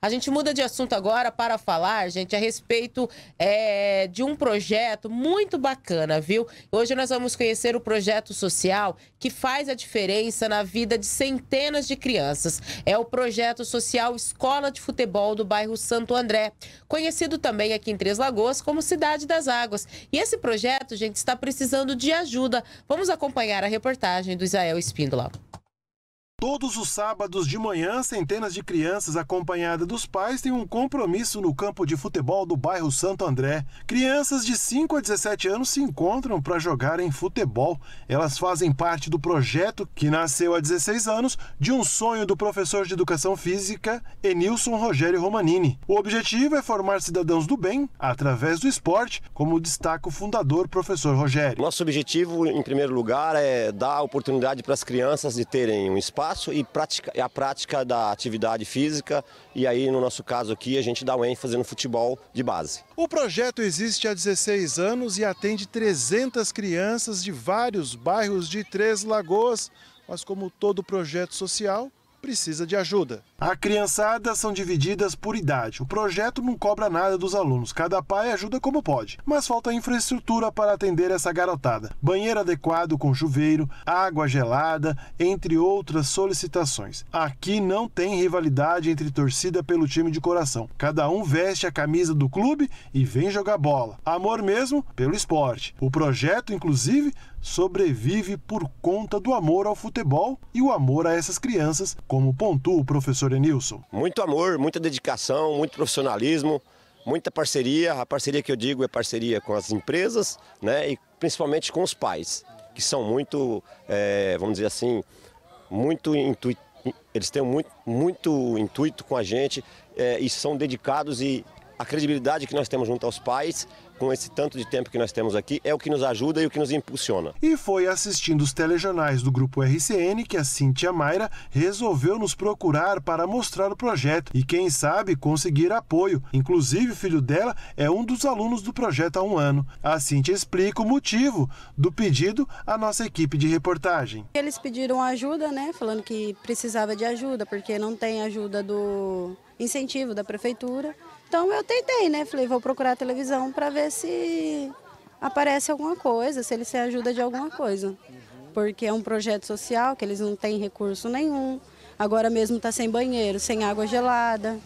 A gente muda de assunto agora para falar, gente, a respeito é, de um projeto muito bacana, viu? Hoje nós vamos conhecer o projeto social que faz a diferença na vida de centenas de crianças. É o projeto social Escola de Futebol do bairro Santo André, conhecido também aqui em Três Lagoas como Cidade das Águas. E esse projeto, gente, está precisando de ajuda. Vamos acompanhar a reportagem do Israel Espíndola. Todos os sábados de manhã, centenas de crianças acompanhadas dos pais têm um compromisso no campo de futebol do bairro Santo André. Crianças de 5 a 17 anos se encontram para jogarem futebol. Elas fazem parte do projeto que nasceu há 16 anos de um sonho do professor de educação física Enilson Rogério Romanini. O objetivo é formar cidadãos do bem através do esporte, como destaca o fundador professor Rogério. Nosso objetivo, em primeiro lugar, é dar oportunidade para as crianças de terem um espaço espaço e prática, a prática da atividade física e aí no nosso caso aqui a gente dá o ênfase no futebol de base. O projeto existe há 16 anos e atende 300 crianças de vários bairros de Três Lagoas, mas como todo projeto social, precisa de ajuda. A criançada são divididas por idade. O projeto não cobra nada dos alunos, cada pai ajuda como pode. Mas falta infraestrutura para atender essa garotada. Banheiro adequado com chuveiro, água gelada, entre outras solicitações. Aqui não tem rivalidade entre torcida pelo time de coração. Cada um veste a camisa do clube e vem jogar bola. Amor mesmo pelo esporte. O projeto, inclusive, sobrevive por conta do amor ao futebol e o amor a essas crianças, como pontua o professor Enilson. Muito amor, muita dedicação, muito profissionalismo, muita parceria. A parceria que eu digo é parceria com as empresas né, e principalmente com os pais, que são muito, é, vamos dizer assim, muito intuitivos. Eles têm muito, muito intuito com a gente é, e são dedicados e a credibilidade que nós temos junto aos pais com esse tanto de tempo que nós temos aqui, é o que nos ajuda e o que nos impulsiona. E foi assistindo os telejornais do Grupo RCN que a Cintia Mayra resolveu nos procurar para mostrar o projeto e, quem sabe, conseguir apoio. Inclusive, o filho dela é um dos alunos do projeto há um ano. A Cintia explica o motivo do pedido à nossa equipe de reportagem. Eles pediram ajuda, né? Falando que precisava de ajuda, porque não tem ajuda do incentivo da prefeitura. Então eu tentei, né? Falei, vou procurar a televisão para ver se aparece alguma coisa, se eles se ajuda de alguma coisa. Porque é um projeto social que eles não têm recurso nenhum. Agora mesmo está sem banheiro, sem água gelada.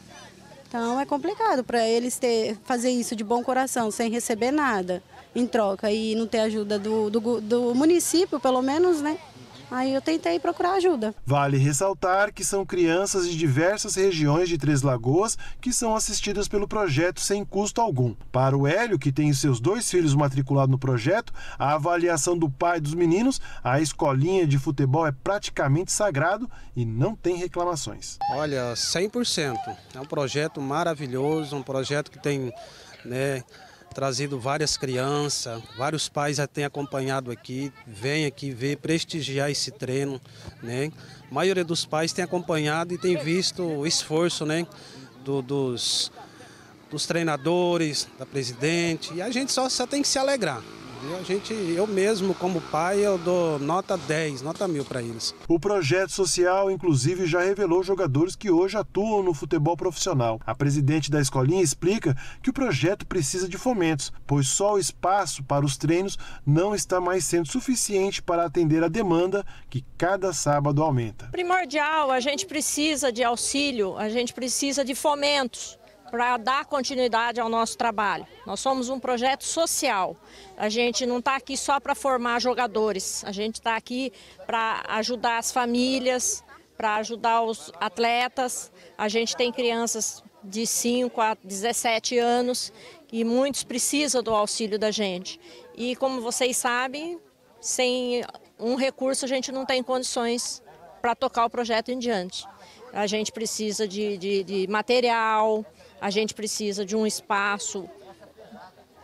Então é complicado para eles ter, fazer isso de bom coração, sem receber nada em troca e não ter ajuda do, do, do município, pelo menos, né? Aí eu tentei procurar ajuda. Vale ressaltar que são crianças de diversas regiões de Três Lagoas que são assistidas pelo projeto sem custo algum. Para o Hélio, que tem seus dois filhos matriculados no projeto, a avaliação do pai dos meninos, a escolinha de futebol é praticamente sagrado e não tem reclamações. Olha, 100%. É um projeto maravilhoso, um projeto que tem, né, trazido várias crianças, vários pais já têm acompanhado aqui, vem aqui ver, prestigiar esse treino, né? A maioria dos pais tem acompanhado e tem visto o esforço, né, do, dos, dos treinadores, da presidente, e a gente só, só tem que se alegrar. E a gente, eu mesmo, como pai, eu dou nota 10, nota mil para eles. O projeto social, inclusive, já revelou jogadores que hoje atuam no futebol profissional. A presidente da escolinha explica que o projeto precisa de fomentos, pois só o espaço para os treinos não está mais sendo suficiente para atender a demanda que cada sábado aumenta. Primordial, a gente precisa de auxílio, a gente precisa de fomentos para dar continuidade ao nosso trabalho. Nós somos um projeto social. A gente não está aqui só para formar jogadores, a gente está aqui para ajudar as famílias, para ajudar os atletas. A gente tem crianças de 5 a 17 anos e muitos precisam do auxílio da gente. E como vocês sabem, sem um recurso a gente não tem condições para tocar o projeto em diante. A gente precisa de, de, de material, a gente precisa de um espaço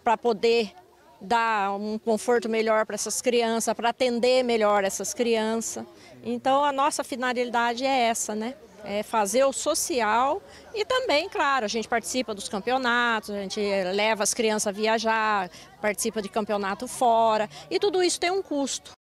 para poder dar um conforto melhor para essas crianças, para atender melhor essas crianças. Então a nossa finalidade é essa, né? É fazer o social e também, claro, a gente participa dos campeonatos, a gente leva as crianças a viajar, participa de campeonato fora e tudo isso tem um custo.